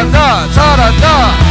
잘한다 잘한다.